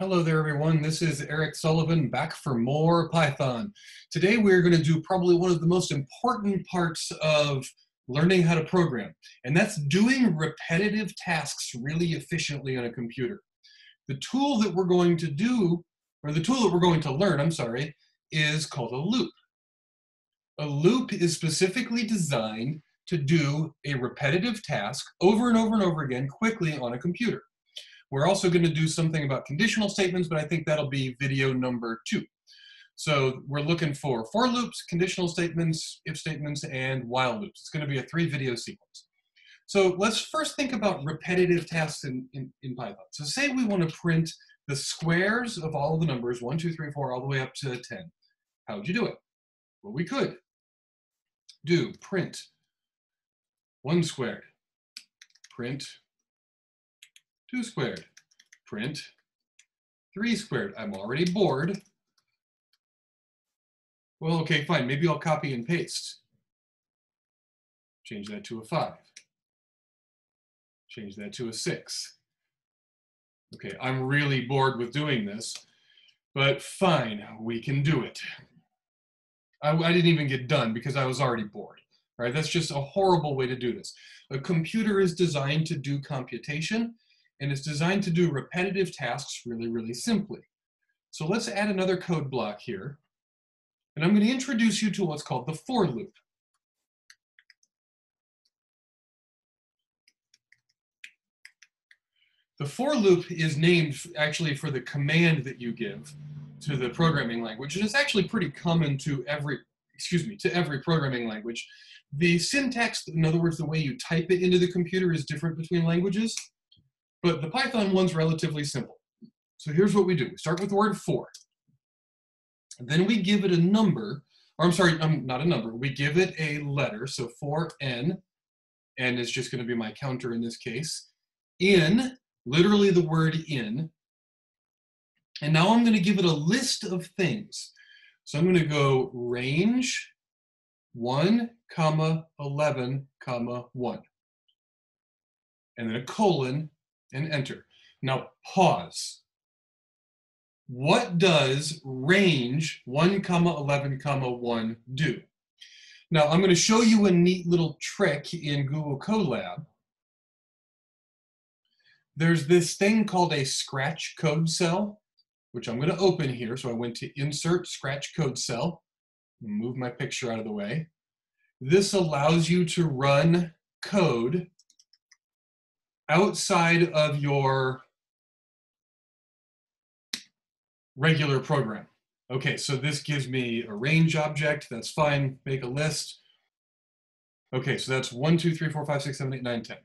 Hello there, everyone. This is Eric Sullivan back for more Python. Today, we're going to do probably one of the most important parts of learning how to program, and that's doing repetitive tasks really efficiently on a computer. The tool that we're going to do, or the tool that we're going to learn, I'm sorry, is called a loop. A loop is specifically designed to do a repetitive task over and over and over again quickly on a computer. We're also going to do something about conditional statements, but I think that'll be video number two. So we're looking for for loops, conditional statements, if statements, and while loops. It's going to be a three video sequence. So let's first think about repetitive tasks in, in, in Python. So say we want to print the squares of all the numbers, one, two, three, four, all the way up to 10. How would you do it? Well, we could do print one squared, print 2 squared. Print 3 squared. I'm already bored. Well, okay, fine. Maybe I'll copy and paste. Change that to a 5. Change that to a 6. Okay, I'm really bored with doing this, but fine, we can do it. I, I didn't even get done because I was already bored. All right, that's just a horrible way to do this. A computer is designed to do computation, and it's designed to do repetitive tasks really, really simply. So let's add another code block here. And I'm going to introduce you to what's called the for loop. The for loop is named actually for the command that you give to the programming language. And it's actually pretty common to every, excuse me, to every programming language. The syntax, in other words, the way you type it into the computer is different between languages. But the Python one's relatively simple. So here's what we do. We start with the word for. Then we give it a number, or I'm sorry, um, not a number. We give it a letter, so for n, n is just going to be my counter in this case, in, literally the word in. And now I'm going to give it a list of things. So I'm going to go range 1, comma 11, comma 1. And then a colon, and enter. Now pause. What does range 1 comma 11 comma 1 do? Now I'm going to show you a neat little trick in Google Colab. There's this thing called a scratch code cell, which I'm going to open here. So I went to insert scratch code cell, move my picture out of the way. This allows you to run code outside of your regular program. Okay, so this gives me a range object. That's fine. Make a list. Okay, so that's 1, 2, 3, 4, 5, 6, 7, 8, 9, 10.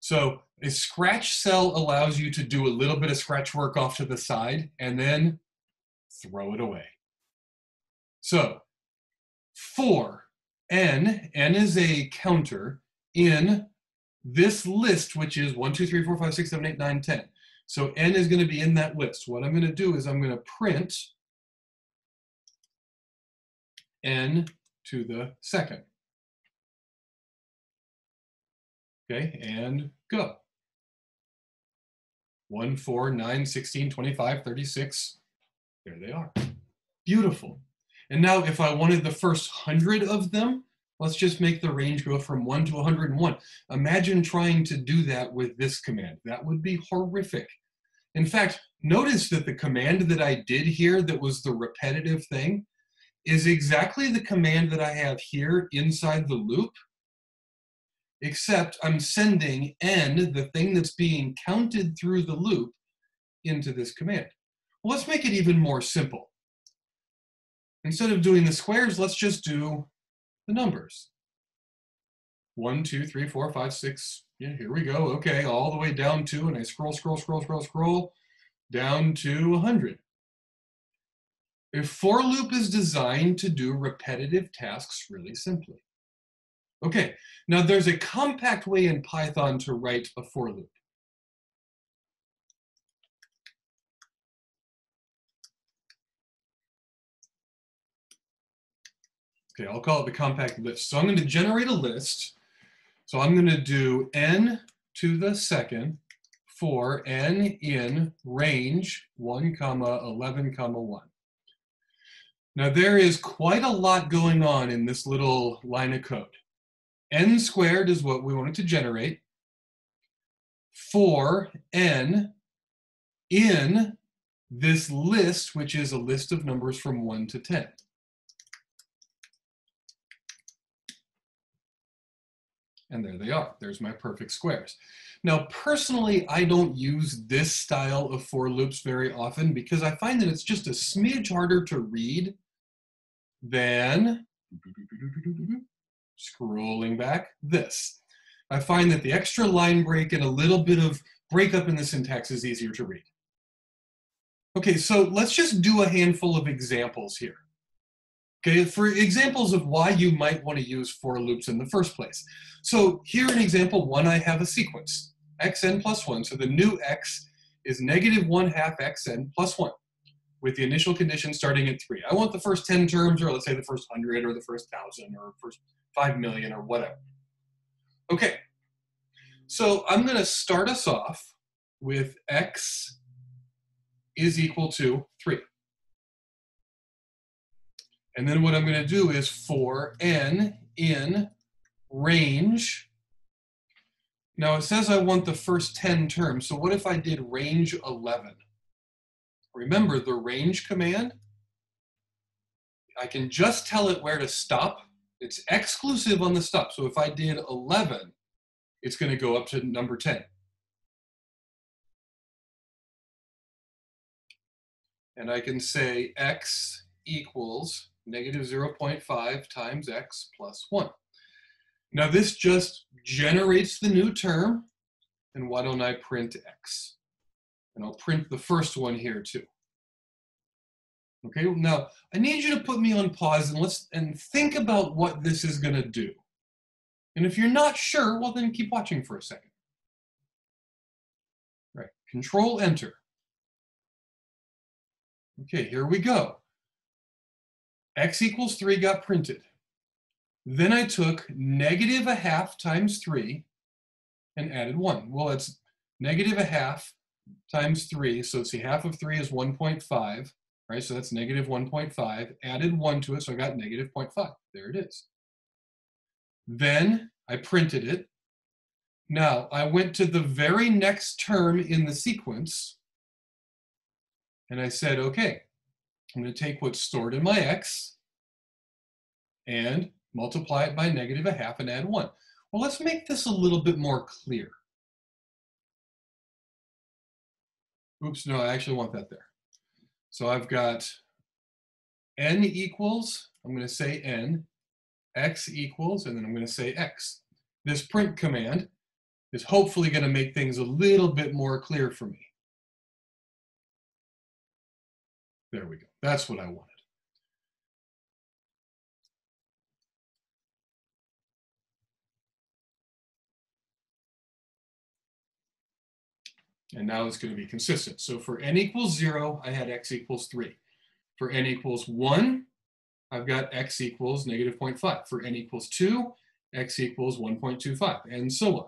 So a scratch cell allows you to do a little bit of scratch work off to the side and then throw it away. So for n, n is a counter in this list, which is 1, 2, 3, 4, 5, 6, 7, 8, 9, 10. So n is going to be in that list. What I'm going to do is I'm going to print n to the second. Okay, and go. 1, 4, 9, 16, 25, 36. There they are. Beautiful. And now if I wanted the first 100 of them, Let's just make the range go from 1 to 101. Imagine trying to do that with this command. That would be horrific. In fact, notice that the command that I did here that was the repetitive thing is exactly the command that I have here inside the loop, except I'm sending n, the thing that's being counted through the loop, into this command. Well, let's make it even more simple. Instead of doing the squares, let's just do the numbers. One, two, three, four, five, six. Yeah, here we go. Okay, all the way down to, and I scroll, scroll, scroll, scroll, scroll, down to 100. A for loop is designed to do repetitive tasks really simply. Okay, now there's a compact way in Python to write a for loop. Okay, I'll call it the compact list. So I'm going to generate a list. So I'm going to do n to the second for n in range 1 comma 11 comma 1. Now there is quite a lot going on in this little line of code. n squared is what we wanted to generate for n in this list, which is a list of numbers from 1 to 10. And there they are. There's my perfect squares. Now, personally, I don't use this style of for loops very often because I find that it's just a smidge harder to read than, scrolling back, this. I find that the extra line break and a little bit of breakup in the syntax is easier to read. Okay, so let's just do a handful of examples here. Okay, for examples of why you might want to use for loops in the first place. So here in example one, I have a sequence, xn plus one. So the new x is negative one half xn plus one with the initial condition starting at three. I want the first 10 terms, or let's say the first 100, or the first 1,000, or first 5 million, or whatever. Okay, so I'm going to start us off with x is equal to 3. And then what I'm going to do is for n in range. Now it says I want the first 10 terms. So what if I did range 11? Remember the range command, I can just tell it where to stop. It's exclusive on the stop. So if I did 11, it's going to go up to number 10. And I can say x equals negative 0.5 times x plus 1. Now this just generates the new term, and why don't I print x? And I'll print the first one here too. Okay, now I need you to put me on pause and let's and think about what this is gonna do. And if you're not sure, well then keep watching for a second. Right, control enter. Okay, here we go x equals 3 got printed. Then I took negative a half times 3 and added 1. Well, it's negative a half times 3. So see, half of 3 is 1.5, right? So that's negative 1.5. Added 1 to it, so I got negative 0.5. There it is. Then I printed it. Now, I went to the very next term in the sequence, and I said, okay, I'm going to take what's stored in my x and multiply it by negative a half and add 1. Well, let's make this a little bit more clear. Oops, no, I actually want that there. So I've got n equals, I'm going to say n, x equals, and then I'm going to say x. This print command is hopefully going to make things a little bit more clear for me. There we go. That's what I wanted. And now it's going to be consistent. So for n equals 0, I had x equals 3. For n equals 1, I've got x equals negative 0.5. For n equals 2, x equals 1.25, and so on.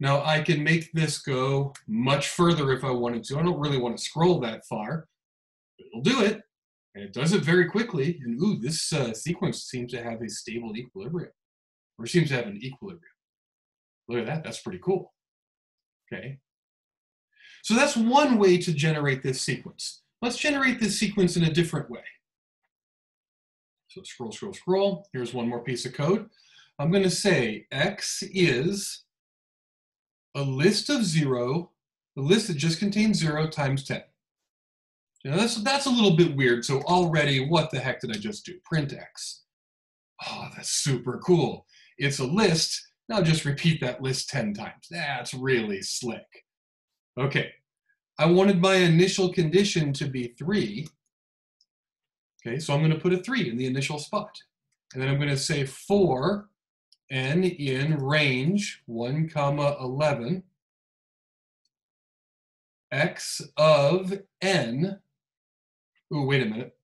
Now I can make this go much further if I wanted to. I don't really want to scroll that far, it'll do it. And it does it very quickly. And ooh, this uh, sequence seems to have a stable equilibrium, or seems to have an equilibrium. Look at that, that's pretty cool. Okay. So that's one way to generate this sequence. Let's generate this sequence in a different way. So scroll, scroll, scroll. Here's one more piece of code. I'm going to say x is a list of zero, a list that just contains zero times 10. That's, that's a little bit weird. So already, what the heck did I just do? Print x. Oh, that's super cool. It's a list. Now just repeat that list 10 times. That's really slick. Okay, I wanted my initial condition to be 3. Okay, so I'm going to put a 3 in the initial spot. And then I'm going to say for n in range 1 comma 11 x of n Oh, wait a minute.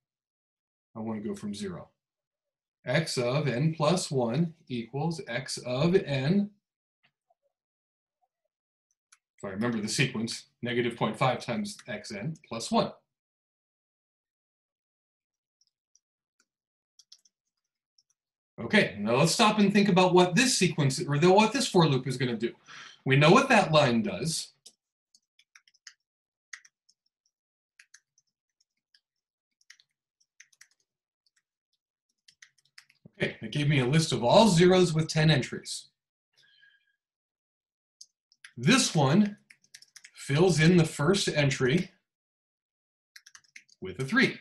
I want to go from 0. x of n plus 1 equals x of n if I remember the sequence, negative 0.5 times xn plus 1. Okay, now let's stop and think about what this sequence, or what this for loop is going to do. We know what that line does. It gave me a list of all zeros with 10 entries. This one fills in the first entry with a 3.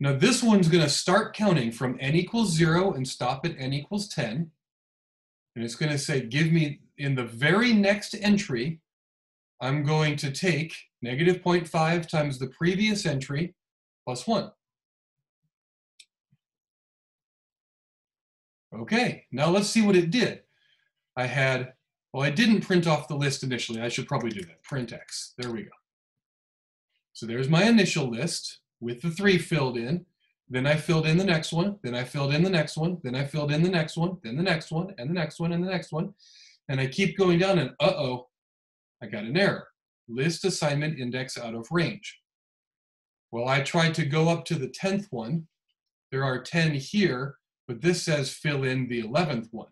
Now this one's going to start counting from n equals 0 and stop at n equals 10. And it's going to say, give me, in the very next entry, I'm going to take negative 0.5 times the previous entry plus 1. Okay, now let's see what it did. I had, well, I didn't print off the list initially. I should probably do that. Print x. There we go. So there's my initial list with the three filled in. Then I filled in the next one. Then I filled in the next one. Then I filled in the next one. Then the next one, and the next one, and the next one. And I keep going down, and uh-oh, I got an error. List assignment index out of range. Well, I tried to go up to the 10th one. There are 10 here, but this says fill in the 11th one.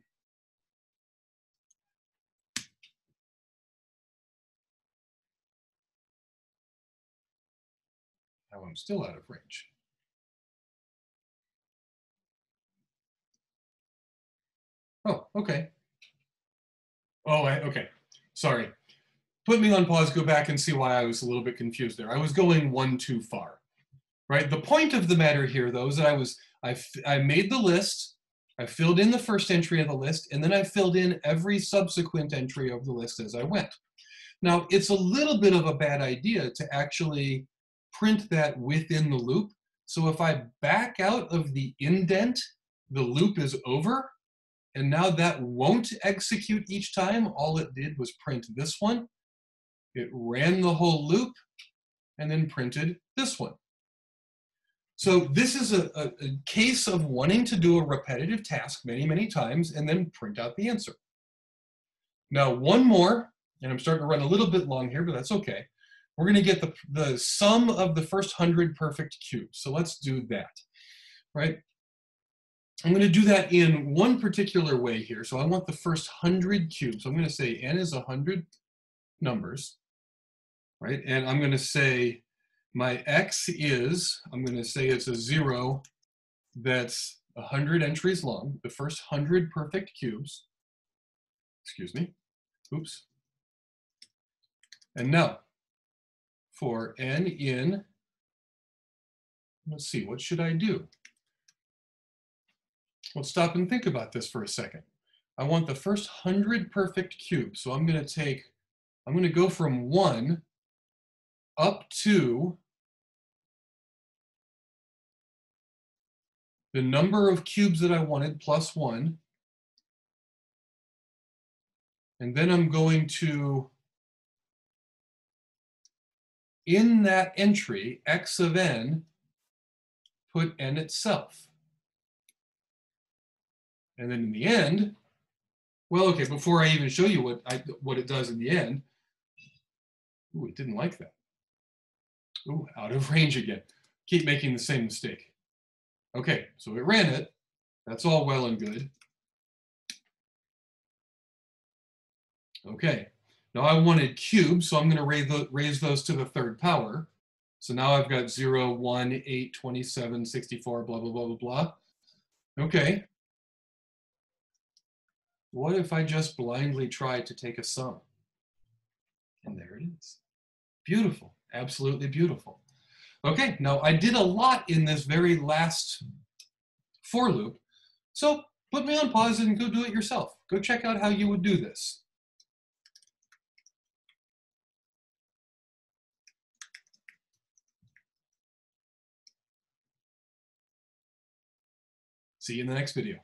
Now I'm still out of range. Oh, okay. Oh, I, okay. Sorry. Put me on pause, go back and see why I was a little bit confused there. I was going one too far, right? The point of the matter here, though, is that I was, I, I made the list, I filled in the first entry of the list, and then I filled in every subsequent entry of the list as I went. Now, it's a little bit of a bad idea to actually print that within the loop. So if I back out of the indent, the loop is over. And now that won't execute each time. All it did was print this one. It ran the whole loop and then printed this one. So this is a, a, a, case of wanting to do a repetitive task many, many times and then print out the answer. Now one more, and I'm starting to run a little bit long here, but that's okay we're going to get the, the sum of the first 100 perfect cubes. So let's do that, right? I'm going to do that in one particular way here. So I want the first 100 cubes. So I'm going to say n is 100 numbers, right? And I'm going to say my x is, I'm going to say it's a 0 that's 100 entries long, the first 100 perfect cubes. Excuse me. Oops. And now, for n in, let's see, what should I do? Let's stop and think about this for a second. I want the first 100 perfect cubes. So I'm going to take, I'm going to go from 1 up to the number of cubes that I wanted plus 1. And then I'm going to in that entry, x of n, put n itself. And then in the end, well, okay, before I even show you what, I, what it does in the end, ooh, it didn't like that. Ooh, out of range again. Keep making the same mistake. Okay, so it ran it. That's all well and good. Okay, now I wanted cubes, so I'm going to raise, those to the third power. So now I've got 0, 1, 8, 27, 64, blah, blah, blah, blah, blah. Okay. What if I just blindly tried to take a sum? And there it is. Beautiful, absolutely beautiful. Okay, now I did a lot in this very last for loop. So put me on pause and go do it yourself. Go check out how you would do this. See you in the next video.